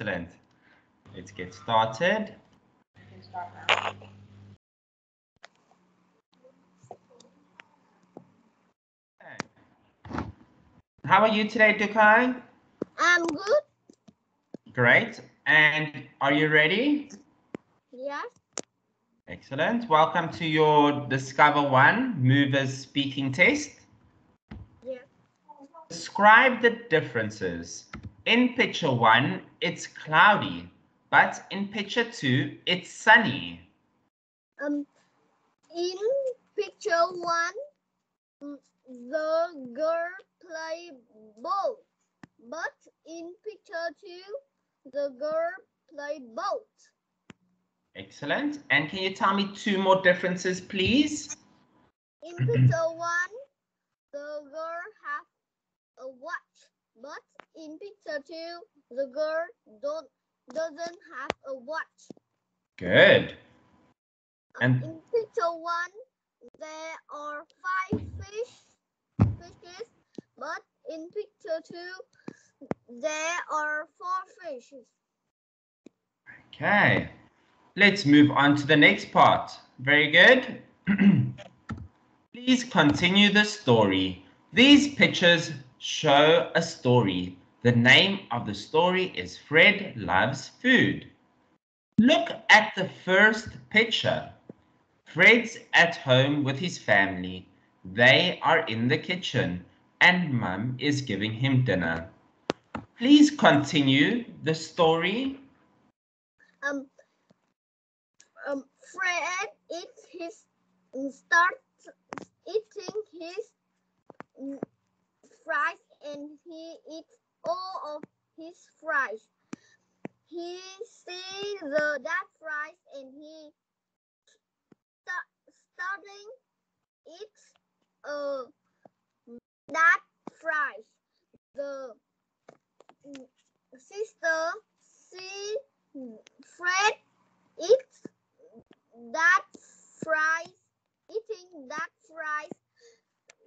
Excellent. Let's get started. How are you today, Đức Hải? I'm good. Great. And are you ready? Yes. Excellent. Welcome to your Discover One Movers Speaking Test. Yes. Describe the differences. In picture one, it's cloudy, but in picture two, it's sunny. Um, in picture one, the girl play ball, but in picture two, the girl play boat. Excellent. And can you tell me two more differences, please? In picture one, the girl have a watch, but in picture two, the girl don't doesn't have a watch. Good. Um, And- in picture one, there are five fish fishes, but in picture two, there are four fishes. Okay. Let's move on to the next part. Very good. Please continue the story. These pictures show a story. The name of the story is Fred Loves Food. Look at the first picture. Fred's at home with his family. They are in the kitchen and Mum is giving him dinner. Please continue the story. Um, um, Fred eats his starts eating his fries and he eats all of his fries. He sees the that fries and he start starting eats uh that fries. The sister see Fred eats that fries, eating that fries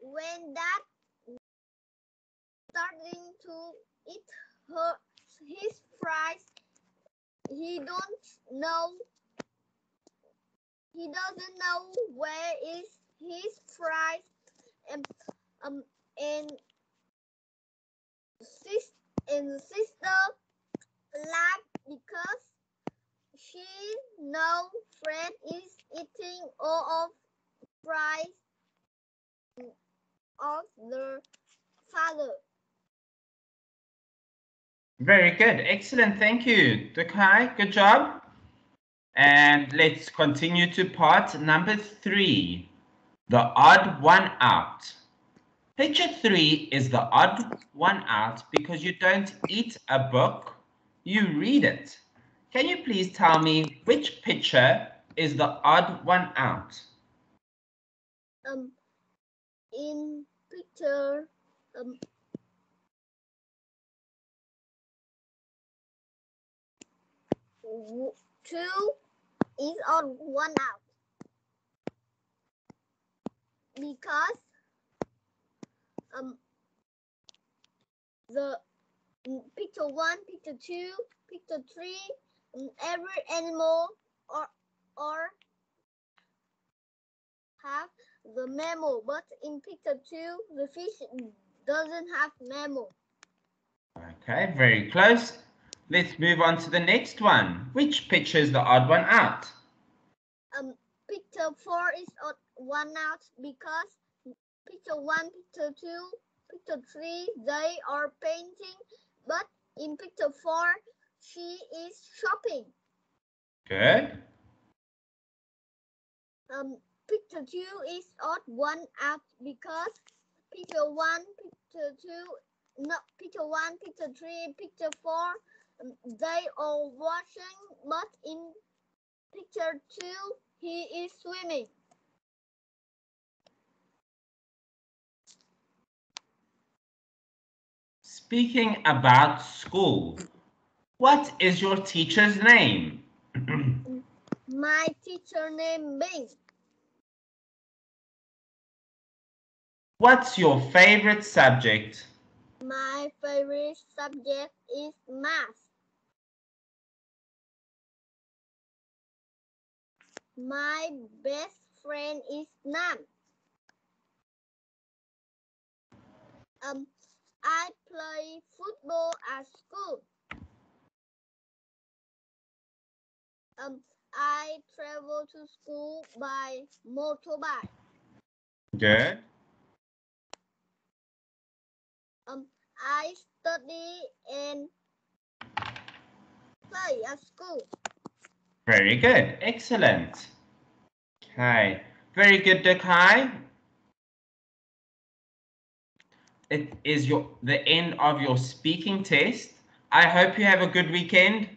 when that starting to eat her his fries. He don't know. He doesn't know where is his fries, and um and sis and sister laugh because she know Fred is eating all of fries of the father. Very good. Excellent. Thank you, Đức Hải. Good job. And let's continue to part number three, the odd one out. Picture three is the odd one out because you don't eat a book, you read it. Can you please tell me which picture is the odd one out? Um, in picture, um, two is on one out because um the mm, picture one, picture two, picture three, mm, every animal or or have the mammal, but in picture two, the fish doesn't have mammal. Okay, very close. Let's move on to the next one. Which picture is the odd one out? Um, picture four is odd one out because picture one, picture two, picture three, they are painting, but in picture four, she is shopping. Good. Um, picture two is odd one out because picture one, picture two, no, picture one, picture three, picture four, they are washing, but in picture two, he is swimming. Speaking about school, what is your teacher's name? My teacher named Bing. What's your favorite subject? My favorite subject is math. My best friend is Nam. Um, I play football at school. Um, I travel to school by motorbike. Good. Um, I study and play at school. Very good. Excellent. Okay. Very good, Đức Hải. It is your the end of your speaking test. I hope you have a good weekend.